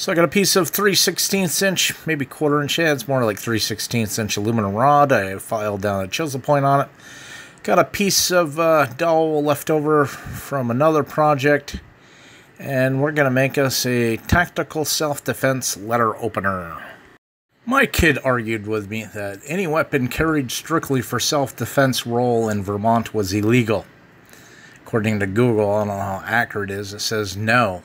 So I got a piece of 3 16 inch, maybe quarter inch, yeah, it's more like 3 16 inch aluminum rod. I filed down a chisel point on it. Got a piece of uh, dowel left over from another project. And we're going to make us a tactical self-defense letter opener. My kid argued with me that any weapon carried strictly for self-defense role in Vermont was illegal. According to Google, I don't know how accurate it is, it says no.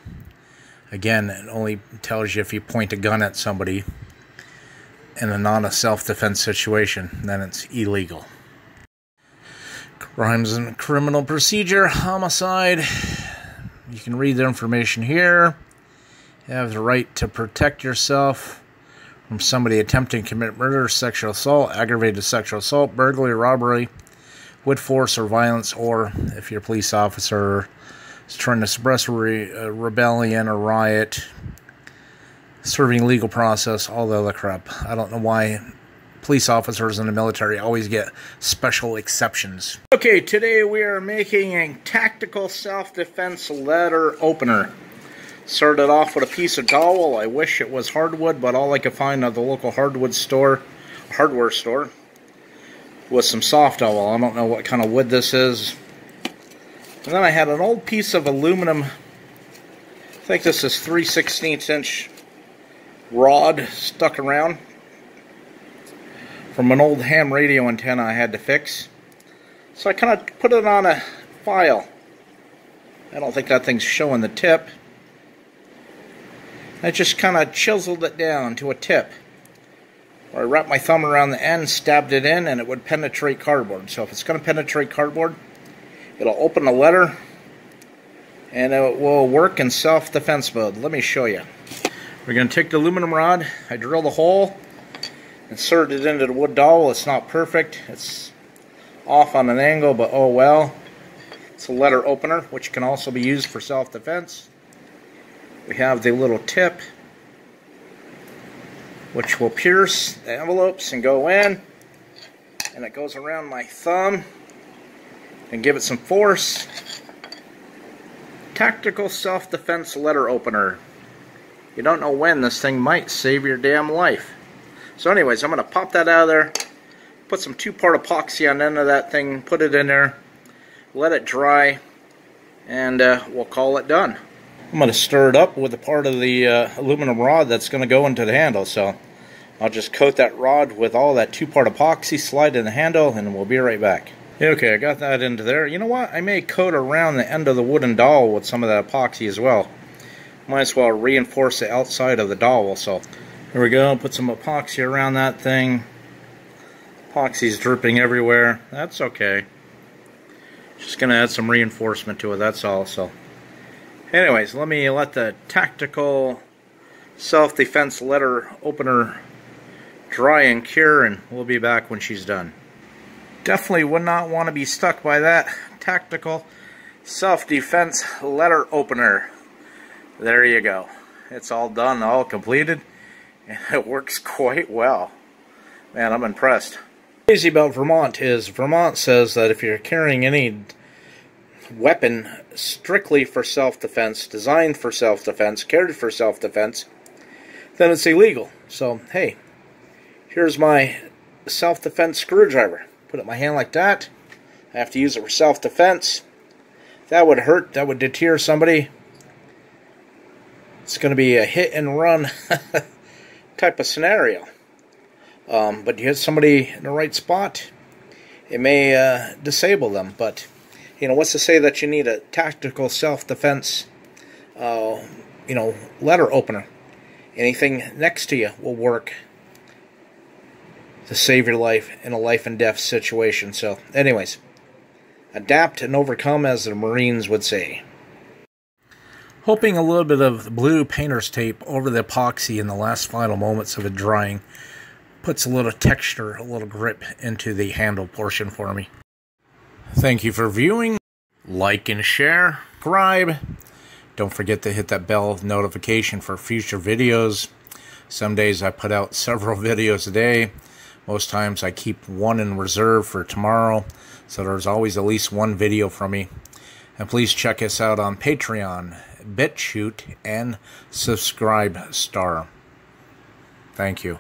Again, it only tells you if you point a gun at somebody in a non a self defense situation, then it's illegal. Crimes and criminal procedure, homicide. You can read the information here. You have the right to protect yourself from somebody attempting to commit murder, sexual assault, aggravated sexual assault, burglary, robbery, with force or violence, or if you're a police officer is trying to suppress a, re- a rebellion or riot, serving legal process, all the other crap. I don't know why police officers in the military always get special exceptions. Okay, today we are making a tactical self-defense letter opener. Started off with a piece of dowel. I wish it was hardwood, but all I could find at the local hardwood store, hardware store, was some soft dowel. I don't know what kind of wood this is. And then I had an old piece of aluminum, I think this is 3 16 inch rod stuck around from an old ham radio antenna I had to fix. So I kind of put it on a file. I don't think that thing's showing the tip. I just kind of chiseled it down to a tip. Or I wrapped my thumb around the end, stabbed it in, and it would penetrate cardboard. So if it's going to penetrate cardboard, It'll open the letter and it will work in self-defense mode. Let me show you. We're going to take the aluminum rod. I drilled a hole, insert it into the wood dowel. It's not perfect. It's off on an angle, but oh well. It's a letter opener, which can also be used for self-defense. We have the little tip, which will pierce the envelopes and go in. And it goes around my thumb and give it some force. Tactical self-defense letter opener. You don't know when this thing might save your damn life. So anyways, I'm going to pop that out of there, put some two-part epoxy on the end of that thing, put it in there, let it dry, and uh, we'll call it done. I'm going to stir it up with a part of the uh, aluminum rod that's going to go into the handle. So I'll just coat that rod with all that two-part epoxy, slide in the handle, and we'll be right back. Okay, I got that into there. You know what? I may coat around the end of the wooden dowel with some of that epoxy as well. Might as well reinforce the outside of the dowel. So, here we go. Put some epoxy around that thing. Epoxy's dripping everywhere. That's okay. Just going to add some reinforcement to it, that's all. So, anyways, let me let the tactical self-defense letter opener dry and cure, and we'll be back when she's done. Definitely would not want to be stuck by that tactical self-defense letter opener. There you go. It's all done, all completed, and it works quite well. Man, I'm impressed. Crazy about Vermont is Vermont says that if you're carrying any weapon strictly for self-defense, designed for self-defense, carried for self-defense, then it's illegal. So, hey, here's my self-defense screwdriver put in my hand like that. I have to use it for self-defense. That would hurt. That would deter somebody. It's going to be a hit and run type of scenario. Um, but you hit somebody in the right spot, it may uh, disable them. But you know, what's to say that you need a tactical self-defense, uh, you know, letter opener? Anything next to you will work to save your life in a life and death situation. So, anyways, adapt and overcome, as the Marines would say. Hoping a little bit of blue painter's tape over the epoxy in the last final moments of it drying puts a little texture, a little grip into the handle portion for me. Thank you for viewing. Like and share. Subscribe. Don't forget to hit that bell notification for future videos. Some days I put out several videos a day. Most times I keep one in reserve for tomorrow, so there's always at least one video from me. And please check us out on Patreon, BitChute and Subscribe Star. Thank you.